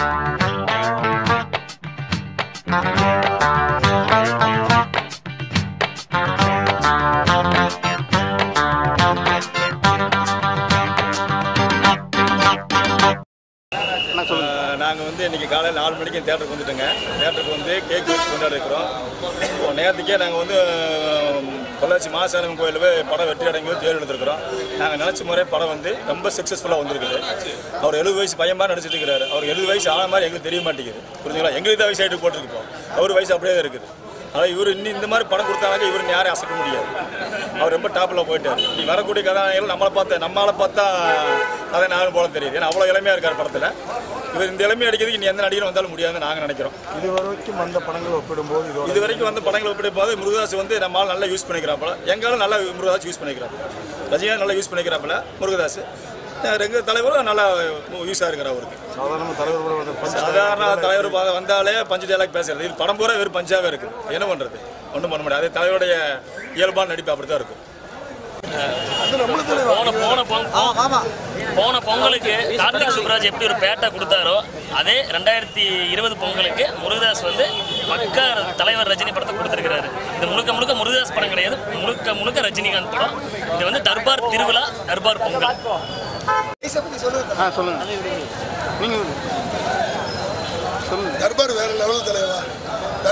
Thank you. இன்னைக்கு காலையில் நாலு மணிக்கு தேட்டருக்கு வந்துட்டோங்க. தேட்டருக்கு வந்து கேக் வச்சு கொண்டாடிருக்கிறோம் இப்போ நேரத்துக்கே நாங்கள் வந்து பொள்ளாச்சி மாசாணம் கோயில் போய் படம் வெற்றி அடங்கி தேர்வு எடுத்துருக்கிறோம். நாங்கள் நினச்ச முறை படம் வந்து ரொம்ப சக்ஸஸ்ஃபுல்லாக வந்திருக்குது. அவர் எழுபது வயசு பையன் மாதிரி நடிச்சிட்டு இருக்கிறாரு. அவர் எழுபது வயசு ஆன மாதிரி எங்களுக்கு தெரிய மாட்டேங்குது. புரிஞ்சுங்களா? எங்களுக்கு தான் வயசு ஆகிட்டு போட்டிருக்கோம் அவர் வயசு அப்படியே தான் இருக்குது. அதாவது இவர் இன்னும் இந்த மாதிரி படம் கொடுத்தாங்க இவர் யாரையும் அசைக்க முடியாது. அவர் ரொம்ப டாப்பில் போயிட்டார். நீ வரக்கூடிய கதாநாயகர்கள் நம்மளை பார்த்தா நம்மளால் பார்த்தா கதை நானும் போல தெரியுது. ஏன்னா அவ்வளோ இளமையாக இருக்கார் படத்தில். இவர் இந்த இளமையை அடிக்கிறதுக்கு இனி எந்த நடிகரும் வந்தாலும் முடியாதுன்னு நாங்கள் நினைக்கிறோம். இது வரைக்கும் வந்த படங்கள் ஒப்பிடும்போது இது வரைக்கும் வந்து படங்களை ஒப்பிடும் போது முருகதாஸ் வந்து நம்மளால் நல்லா யூஸ் பண்ணிக்கிறாப்புல. எங்காலும் நல்லா முருகதாஸ் யூஸ் பண்ணிக்கிறாப்புல ரஜினிகாந்த் நல்லா யூஸ் பண்ணிக்கிறாப்புல முருகதாஸ். எங்கள் தலைவரும் நல்லா யூஸாக இருக்கிற அவருக்கு. சாதாரண தலைவர் சாதாரண தலைவர் வந்தாலே பஞ்சு டைலாக் பேசுறது. இது படம் பூரா வெறும் பஞ்சாவே இருக்கு. என்ன பண்றது? ஒன்றும் பண்ண முடியாது. அது தலைவருடைய இயல்பான நடிப்பு அப்படி தான் இருக்கும் போன போன பொங்க- போன பொங்கலுக்கு கார்த்திக் சுப்ராஜ் எப்படி ஒரு பேட்டை கொடுத்தாரோ அதே ரெண்டாயிரத்தி இருபது பொங்கலுக்கு முருகதாஸ் வந்து பக்கா தலைவர் ரஜினி படத்தை கொடுத்துருக்கிறாரு. இது முழுக்க முழுக்க முருகதாஸ் படம் கிடையாது. முழுக்க முழுக்க ரஜினிகாந்த் படம். இது வந்து தர்பார் திருவிழா தர்பார் பொங்கல். ஆ சொல்லுங்க. நீங்க சொல்லுங்க தர்பார் வேற லெவல் தலைவா?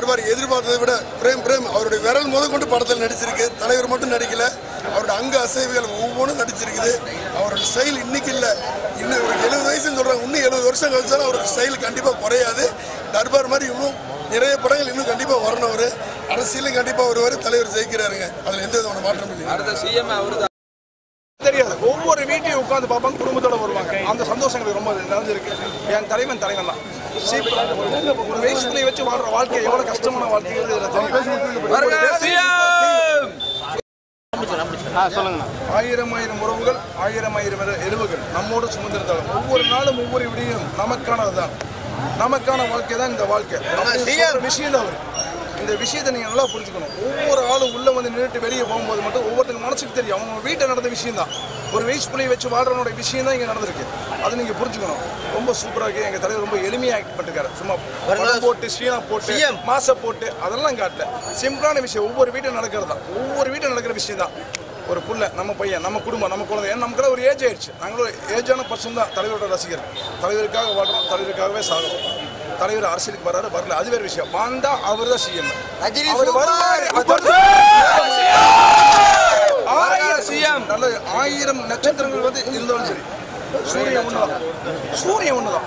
தர்பார் எதிர்பார்த்ததை விட பிரேம் பிரேம் அவருடைய விரல் முத கொண்டு படத்தில் நடிச்சிருக்கு. தலைவர் மட்டும் நடிக்கல. அவருடைய அங்க அசைவுகள் ஒவ்வொன்றும் நடிச்சிருக்குது. அவரோட ஸ்டைல் இன்னைக்கு இல்லை. இன்னும் ஒரு எழுபது வயசுன்னு சொல்றாங்க. இன்னும் எழுபது வருஷம் கழிச்சாலும் அவரோட ஸ்டைல் கண்டிப்பாக குறையாது. தர்பார் மாதிரி இன்னும் நிறைய படங்கள் இன்னும் கண்டிப்பாக வரணும் அவர். அரசியலும் கண்டிப்பாக வருவார். தலைவர் ஜெயிக்கிறாருங்க. அதில் எந்த விதமான மாற்றம் இல்லை. தெரியாது. ஒவ்வொரு வீட்டையும் உட்காந்து பார்ப்பாங்க குடும்பத்தோட வருவாங்க. அந்த சந்தோஷங்கள் ரொம்ப நிறைஞ்சிருக்கு. என் தலைவன் தலைவன் தான். ஒரு வயசுல வச்சு வாழ்ற வாழ்க்கை எவ்வளவு கஷ்டமான சொல்லுங்கண்ணா. ஆயிரம் ஆயிரம் உறவுகள் ஆயிரம் ஆயிரம் எரு- எருவுகள் நம்மோடு சுமந்திருந்தாலும் ஒவ்வொரு நாளும் ஒவ்வொரு விடியும் நமக்கானதுதான். நமக்கான வாழ்க்கை. தான் இந்த வாழ்க்கை விஷயம் அவர் இந்த விஷயத்தை நீங்க நல்லா புரிஞ்சுக்கணும். ஒவ்வொரு ஆளும் உள்ள வந்து நின்றுட்டு வெளியே போகும்போது மட்டும் ஒவ்வொருத்தங்க மனசுக்கு தெரியும். அவங்க வீட்டில் நடந்த விஷயம் தான் ஒரு வயசு பிள்ளையை வச்சு வாழ்றவனோட விஷயம் தான் இங்க நடந்திருக்கு. அதை நீங்க புரிஞ்சுக்கணும். ரொம்ப சூப்பரா இருக்கு. எங்க தலைவர் ரொம்ப எளிமையா ஆக்ட் பண்ணிருக்காரு சும்மா படம் போட்டு சீனா போட்டு மாச போட்டு அதெல்லாம் காட்டல. சிம்பிளான விஷயம். ஒவ்வொரு வீட்டில் நடக்கிறது தான் ஒவ்வொரு வீட்டில் நடக்கிற விஷயம் தான் ஒரு புள்ள நம்ம பையன் நம்ம குடும்பம் நம்ம குழந்தை. ஏன்னா நமக்குலாம் ஒரு ஏஜ் ஆயிடுச்சு. நாங்களும் ஏஜான பர்சன் தான் தலைவரோட ரசிகர். தலைவருக்காக வாழ்றோம் தலைவருக்காகவே சாகிறோம். தலைவர் அரசியலுக்கு வராரு வரல. அது வேற விஷயம். வந்தா அவர் தான் சிஎம் அவர் வருவாரு. ஆயிரம் நல்ல ஆயிரம் நட்சத்திரங்கள் வந்து இருந்தாலும் சரி. சூரியன் ஒண்ணுதான். சூரியன் ஒண்ணுதான்.